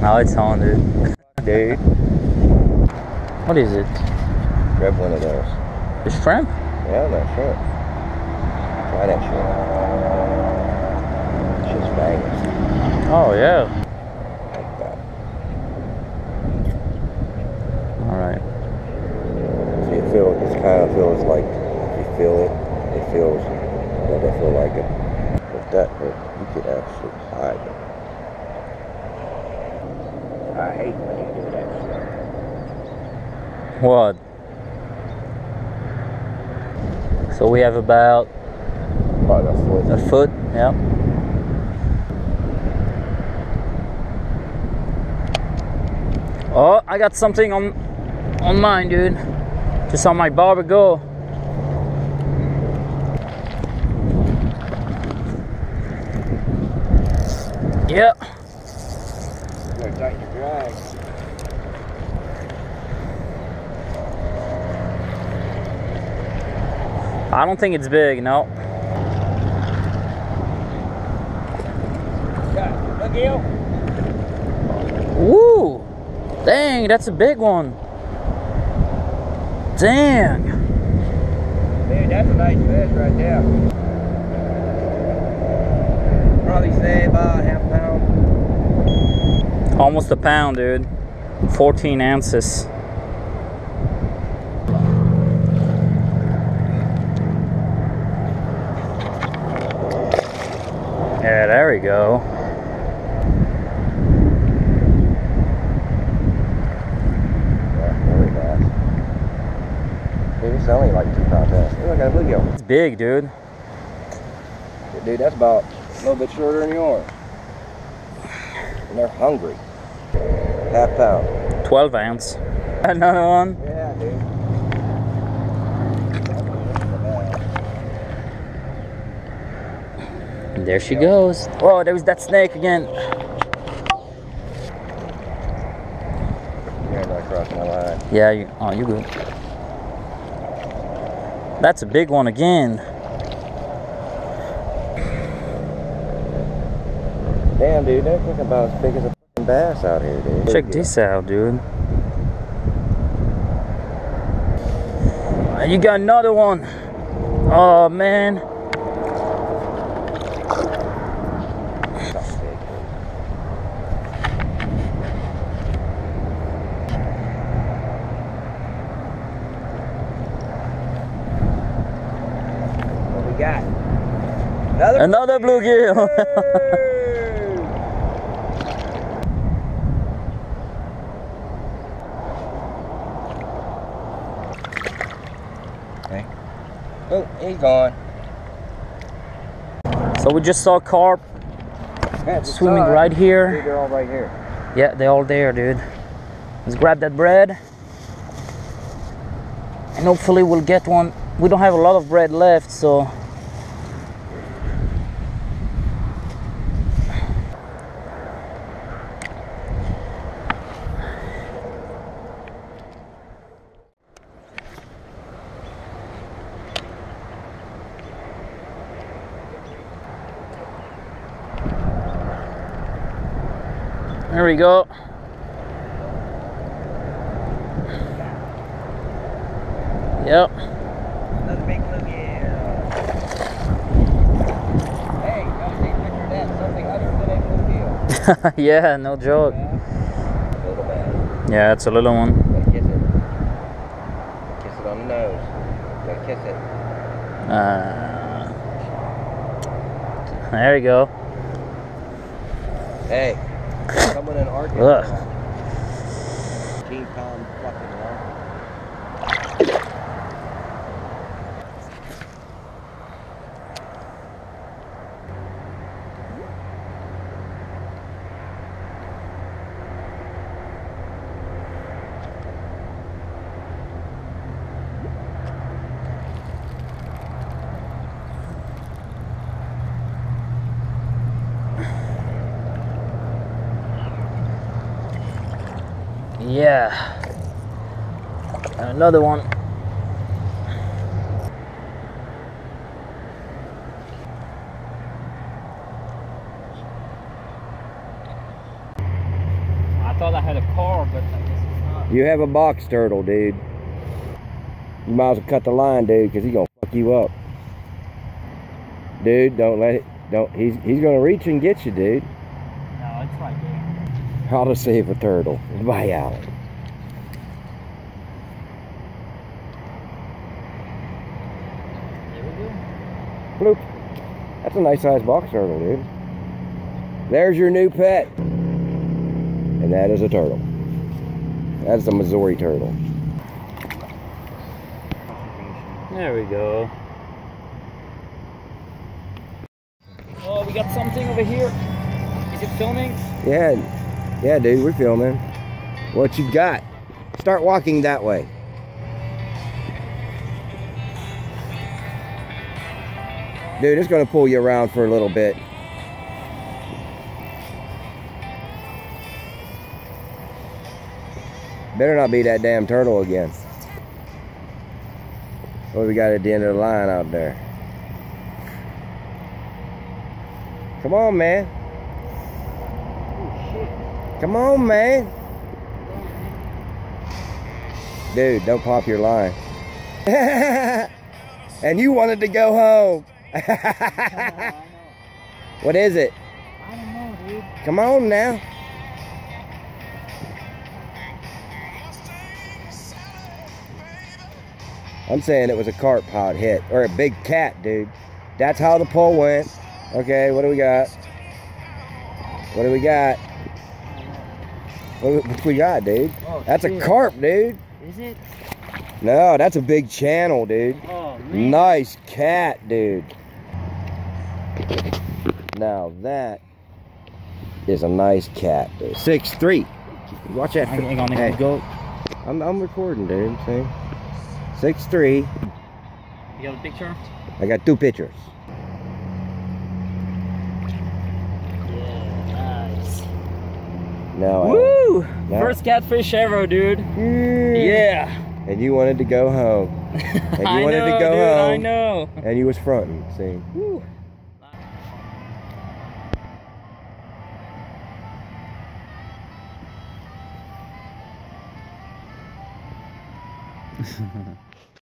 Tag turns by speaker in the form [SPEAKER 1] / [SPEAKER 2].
[SPEAKER 1] Now it's on, dude.
[SPEAKER 2] Dude,
[SPEAKER 1] What is it?
[SPEAKER 2] grab one of those.
[SPEAKER 1] The shrimp?
[SPEAKER 2] Yeah, no shrimp. Try that shrimp. Shit's banging.
[SPEAKER 1] Oh, yeah.
[SPEAKER 2] Like that.
[SPEAKER 1] All right.
[SPEAKER 2] So you feel, it kind of feels like, if you feel it, it feels, that they feel like it. With that you could actually hide it. I hate when you do that shit.
[SPEAKER 1] What? So we have about
[SPEAKER 2] About a foot.
[SPEAKER 1] a foot, yeah. Oh, I got something on on mine, dude. Just on my barber go. Yeah.
[SPEAKER 2] Tighten your drag.
[SPEAKER 1] I don't think it's big, no.
[SPEAKER 2] Yeah, look, Gil.
[SPEAKER 1] Woo! Dang, that's a big one. Dang.
[SPEAKER 2] Dude, that's a nice fish right there. Probably say about half pound.
[SPEAKER 1] Almost a pound, dude. 14 ounces. Yeah, there we go.
[SPEAKER 2] It's only like two pounds less. Ooh, I got a bluegill.
[SPEAKER 1] It's big, dude.
[SPEAKER 2] Dude, that's about a little bit shorter than yours. And they're hungry. Half pound.
[SPEAKER 1] 12 ounce. Another one.
[SPEAKER 2] Yeah, dude.
[SPEAKER 1] And there she goes. Oh, there was that snake again.
[SPEAKER 2] You're not crossing the line.
[SPEAKER 1] Yeah, you, oh, you good. That's a big one again.
[SPEAKER 2] Damn, dude, they're thinking about as big as a bass out here, dude.
[SPEAKER 1] Check this out, dude. You got another one. Oh, man.
[SPEAKER 2] What we got? Another.
[SPEAKER 1] Another bluegill.
[SPEAKER 2] Oh, he's gone.
[SPEAKER 1] so we just saw carp
[SPEAKER 2] Yeah,
[SPEAKER 1] swimming
[SPEAKER 2] all
[SPEAKER 1] right
[SPEAKER 2] Dude,
[SPEAKER 1] here.
[SPEAKER 2] they're all right here.
[SPEAKER 1] Yeah, they're all there, dude. Let's grab that bread. And hopefully we'll get one. We don't have a lot of bread left, so. There we go. Yep.
[SPEAKER 2] Another big bluegill. Hey, gotta take picture of that. Something other than a bluegill.
[SPEAKER 1] yeah, no joke.
[SPEAKER 2] Yeah. Little bad.
[SPEAKER 1] Yeah, it's a little one.
[SPEAKER 2] Kiss it. Kiss it on the nose. Gotta kiss it.
[SPEAKER 1] Uh, there you go.
[SPEAKER 2] Hey, someone in Arkansas.
[SPEAKER 1] Ugh.
[SPEAKER 2] 15 pound fucking lump.
[SPEAKER 1] Yeah. Another one. I thought I had a car, but I guess it's not.
[SPEAKER 2] You have a box turtle, dude. You might as well cut the line, dude, because he's gonna fuck you up. Dude, don't let it. Don't. He's he's gonna reach and get you, dude.
[SPEAKER 1] No, it's right there.
[SPEAKER 2] How to save a turtle by Alan.
[SPEAKER 1] There we go.
[SPEAKER 2] Bloop. That's a nice sized box turtle, dude. There's your new pet. And that is a turtle. That's a Missouri turtle.
[SPEAKER 1] There we go. Oh, we got something over here. Is it filming?
[SPEAKER 2] Yeah, yeah, dude, we're filming. What you got? Start walking that way. Dude, it's gonna pull you around for a little bit. Better not be that damn turtle again. What we got at the end of the line out there? Come on, man. Come on, man. Dude, don't pop your line. and you wanted to go home. What is it?
[SPEAKER 1] I don't know, dude.
[SPEAKER 2] Come on now. I'm saying it was a carp pod hit or a big cat, dude. That's how the pull went. Okay, what do we got? What do we got? What, what we got, dude?
[SPEAKER 1] Oh,
[SPEAKER 2] That's a carp, dude.
[SPEAKER 1] Is it?
[SPEAKER 2] No, that's a big channel, dude.
[SPEAKER 1] Oh.
[SPEAKER 2] Nice cat, dude. Now that is a nice cat, dude. Six three. Watch that.
[SPEAKER 1] Hang hang on, hang
[SPEAKER 2] Hey.
[SPEAKER 1] Go.
[SPEAKER 2] I'm, I'm recording, dude. See? Six three.
[SPEAKER 1] You got a picture?
[SPEAKER 2] I got two pictures.
[SPEAKER 1] Yeah, nice.
[SPEAKER 2] Now, I-
[SPEAKER 1] First catfish ever, dude. Mm. Yeah.
[SPEAKER 2] And you wanted to go home, And you
[SPEAKER 1] I
[SPEAKER 2] wanted to
[SPEAKER 1] know,
[SPEAKER 2] go
[SPEAKER 1] dude, I know.
[SPEAKER 2] and you was fronting. See?
[SPEAKER 1] Woo.